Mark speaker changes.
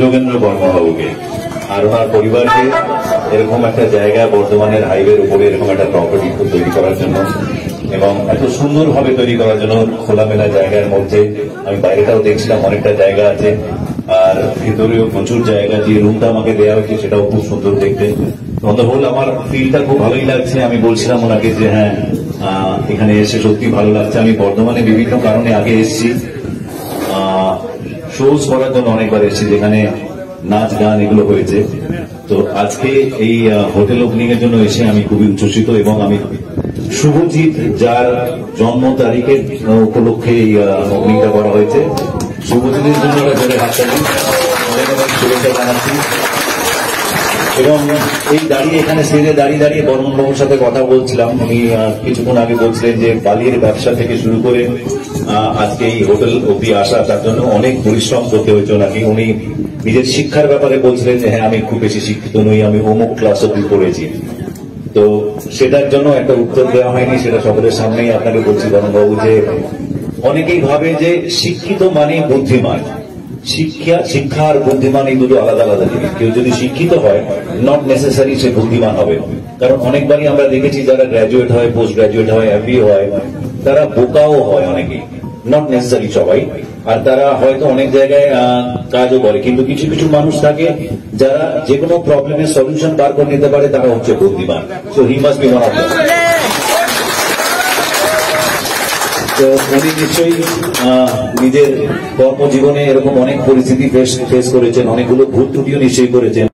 Speaker 1: যোগেন্দ্র বর্মবাবুকে আর ওনার পরিবারকে এরকম একটা জায়গা বর্ধমানের হাইওয়ের উপরে এরকম একটা প্রপার্টি তৈরি করার জন্য এবং এত সুন্দরভাবে তৈরি করার জন্য খোলামেলা জায়গার মধ্যে আমি বাইরেটাও দেখছিলাম, অনেকটা জায়গা আছে। আর ভিতরেও প্রচুর জায়গা, যে রুমটা আমাকে দেওয়া হয়েছে সেটাও খুব সুন্দর দেখতে। অন্তহল আমার ফিলটা খুব ভালোই লাগছে। আমি বলছিলাম ওনাকে যে হ্যাঁ এখানে এসে সত্যি ভালো লাগছে। আমি বর্ধমানে বিভিন্ন কারণে আগে এসেছি। শোজ করার জন্য অনেকবার এসেছি যেখানে নাচ, গান এগুলো হয়েছে। তো আজকে এই হোটেল ওপেনিং এর জন্য এসে আমি খুবই উচ্ছ্বসিত এবং আমি শুভজিৎ, যার জন্ম তারিখের উপলক্ষে এই ওপেনিংটা করা হয়েছে। শুভজিতের জন্য শুভেচ্ছা জানাচ্ছি। এবং এই দাঁড়িয়ে, এখানে সেরে দাঁড়িয়ে দাঁড়িয়ে বর্মন বাবুর সাথে কথা বলছিলাম, উনি কিছুক্ষণ আগে বলছিলেন যে বালির ব্যবসা থেকে শুরু করে আজকে এই হোটেল অব্দি আসা, তার জন্য অনেক পরিশ্রম করতে হয়েছে ওনাকে। উনি নিজের শিক্ষার ব্যাপারে বলছিলেন যে হ্যাঁ আমি খুব বেশি শিক্ষিত নই, আমি অমুক ক্লাস অব্দি পড়েছি। তো সেটার জন্য একটা উত্তর দেওয়া হয়নি, সেটা সকলের সামনেই আপনাকে বলছি বরণবাবু যে অনেকেই ভাবে যে শিক্ষিত মানে বুদ্ধিমান। শিক্ষা শিক্ষা আর বুদ্ধিমান এই দুটো আলাদা আলাদা জিনিস। কেউ যদি শিক্ষিত হয় নট নেসেসারি সে বুদ্ধিমান হবে। কারণ অনেকবারই আমরা দেখেছি, যারা গ্র্যাজুয়েট হয় পোস্ট গ্র্যাজুয়েট হয় এমবিএ হয়, তারা বোকাও হয় অনেকেই। নট নেসেসারি সবাই। আর তারা হয়তো অনেক জায়গায় কাজও করে। কিন্তু কিছু কিছু মানুষ থাকে, যারা যে কোনো প্রবলেমের সলিউশন বার করে নিতে পারে, তারা হচ্ছে বুদ্ধিমান। So he must be one of তো উনি নিশ্চয়ই নিজের কর্মজীবনে এরকম অনেক পরিস্থিতি ফেস ফেস করেছেন, অনেকগুলো ভুল ত্রুটিও নিশ্চয়ই করেছেন।